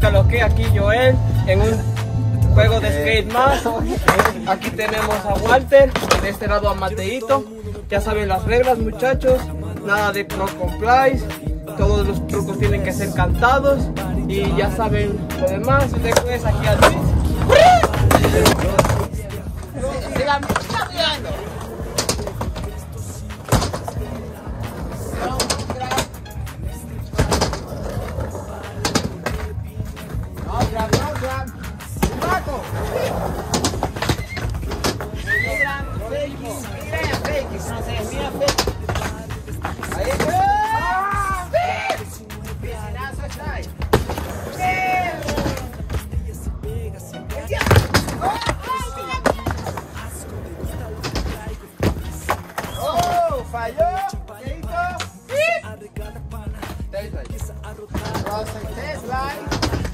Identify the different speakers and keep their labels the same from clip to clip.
Speaker 1: Coloqué aquí Joel en un juego de skate más. Aquí tenemos a Walter, de este lado a Mateito. Ya saben las reglas muchachos, nada de no complies, todos los trucos tienen que ser cantados y ya saben lo demás. Después aquí a Luis.
Speaker 2: grab,
Speaker 3: taco. Mira grab, fake,
Speaker 2: mira fake, francês, mira fake. Aí, ah, sim!
Speaker 3: Piscinaço, sai. Oh, falhou! Deito! Aí!
Speaker 2: Cross and!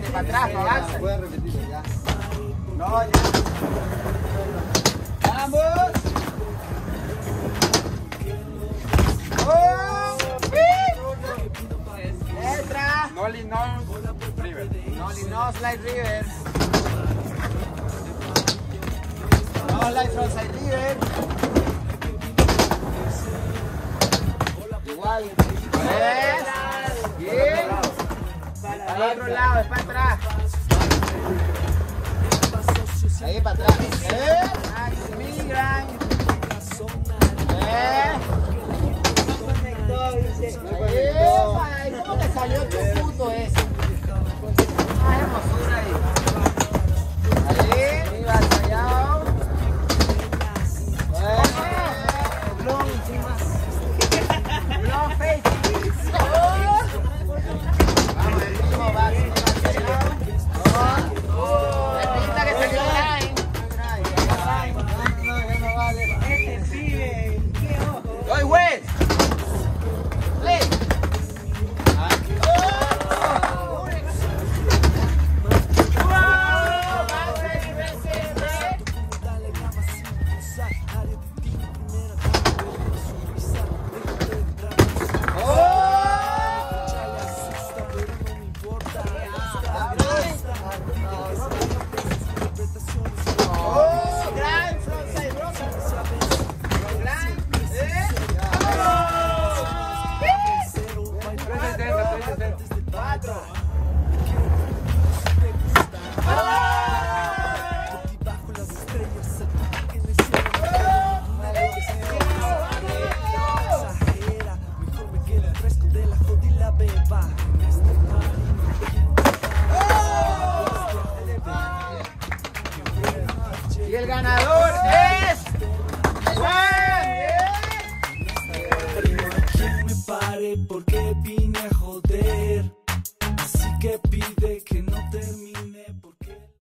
Speaker 2: para atrás, no avanza. Puedes repetirlo ya. No, ya. ¡Vamos! ¡Oh! ¡Letra!
Speaker 3: Nolly, no, river.
Speaker 2: No, ni no slide river. No slide frontside river. Igual. Al otro lado, es para atrás. Ahí para atrás. Eh. Eh. Ahí, ¿Cómo te salió tu puto ese? Y el ganador es. Juan.
Speaker 4: me pare porque vine a joder. Así que pide que no termine.